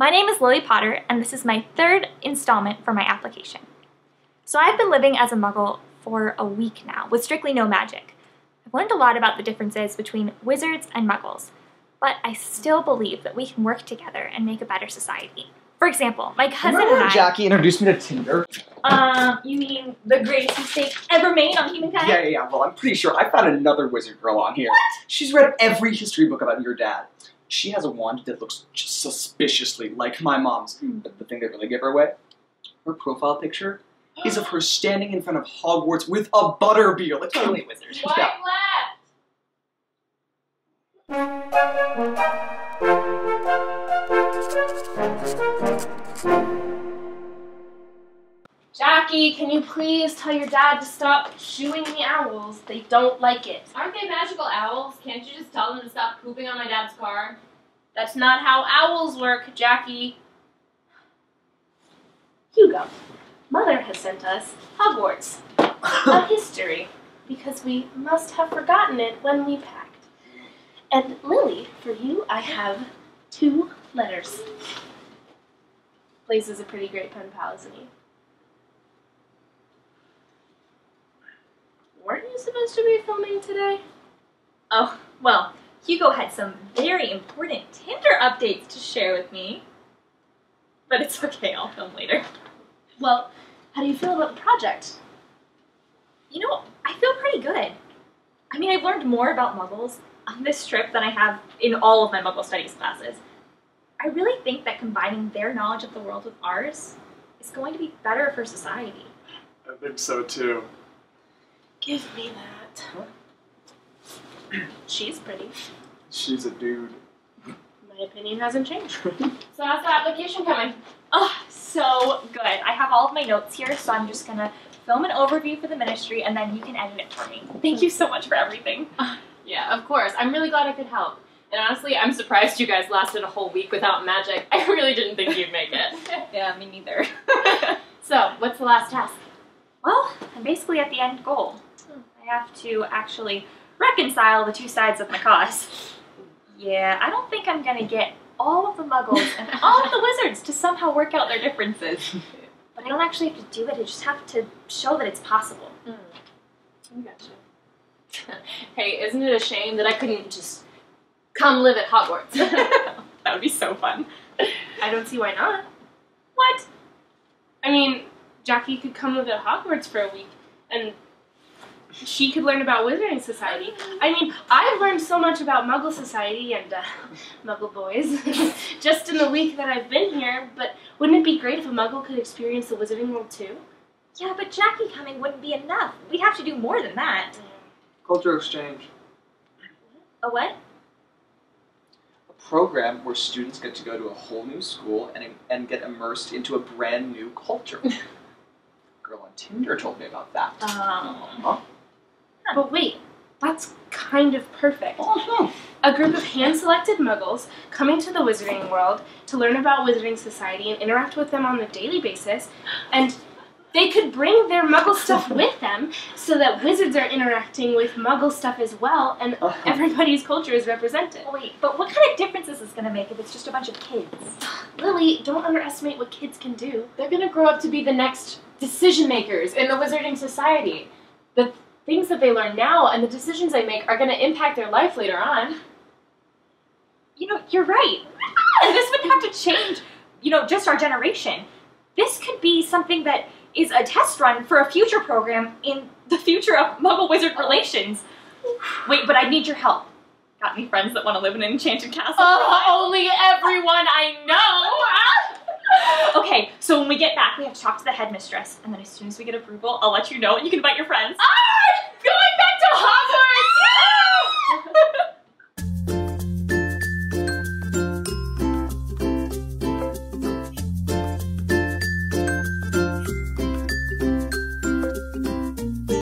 My name is Lily Potter, and this is my third installment for my application. So I've been living as a muggle for a week now, with strictly no magic. I've learned a lot about the differences between wizards and muggles, but I still believe that we can work together and make a better society. For example, my cousin Remember and I. Jackie introduced me to Tinder? Um, you mean the greatest mistake ever made on humankind? Yeah, yeah, yeah. Well, I'm pretty sure I found another wizard girl on here. What? She's read every history book about your dad. She has a wand that looks just suspiciously like my mom's. Hmm. But the thing that really gave her away, her profile picture is of her standing in front of Hogwarts with a butterbeer. Like totally a wizard. Why Yeah. left? Jackie, can you please tell your dad to stop shooing the owls? They don't like it. Aren't they magical owls? Can't you just tell them to stop pooping on my dad's car? That's not how owls work, Jackie. Hugo, Mother has sent us Hogwarts, a history, because we must have forgotten it when we packed. And Lily, for you, I have two letters. Blaze is a pretty great pen pal, isn't he? Weren't you supposed to be filming today? Oh, well, Hugo had some very important Tinder updates to share with me. But it's okay, I'll film later. Well, how do you feel about the project? You know, I feel pretty good. I mean, I've learned more about muggles on this trip than I have in all of my muggle studies classes. I really think that combining their knowledge of the world with ours is going to be better for society. I think so too. Give me that. She's pretty. She's a dude. My opinion hasn't changed. So how's the application coming? Oh, so good. I have all of my notes here, so I'm just gonna film an overview for the ministry and then you can edit it for me. Thank you so much for everything. Ah, yeah, of course. I'm really glad I could help. And honestly, I'm surprised you guys lasted a whole week without magic. I really didn't think you'd make it. yeah, me neither. so, what's the last task? Well, I'm basically at the end goal. Hmm. I have to actually reconcile the two sides of my cause. Yeah, I don't think I'm gonna get all of the muggles and all of the wizards to somehow work out their differences. But I don't actually have to do it, I just have to show that it's possible. I gotcha. hey, isn't it a shame that I couldn't just come live at Hogwarts? that would be so fun. I don't see why not. What? I mean, Jackie could come live at Hogwarts for a week, and she could learn about Wizarding Society. I mean, I've learned so much about Muggle Society and uh, Muggle boys just in the week that I've been here. But wouldn't it be great if a Muggle could experience the Wizarding world too? Yeah, but Jackie coming wouldn't be enough. We'd have to do more than that. Culture exchange. A what? A program where students get to go to a whole new school and, and get immersed into a brand new culture. Girl on Tinder told me about that. Um, Huh? But wait, that's kind of perfect. Oh, A group of hand-selected Muggles coming to the Wizarding world to learn about Wizarding Society and interact with them on a daily basis, and they could bring their Muggle stuff with them so that wizards are interacting with Muggle stuff as well, and uh-huh. everybody's culture is represented. wait, but what kind of difference is this gonna make if it's just a bunch of kids? Lily, don't underestimate what kids can do. They're gonna grow up to be the next decision makers in the Wizarding Society. The things that they learn now and the decisions they make are gonna impact their life later on. You know, you're right. and this would have to change, you know, just our generation. This could be something that is a test run for a future program in the future of Muggle Wizard relations. Wait, but I need your help. Got any friends that want to live in an enchanted castle? Oh, only everyone I know! okay, so when we get back, we have to talk to the headmistress, and then as soon as we get approval, I'll let you know, and you can invite your friends. Ah!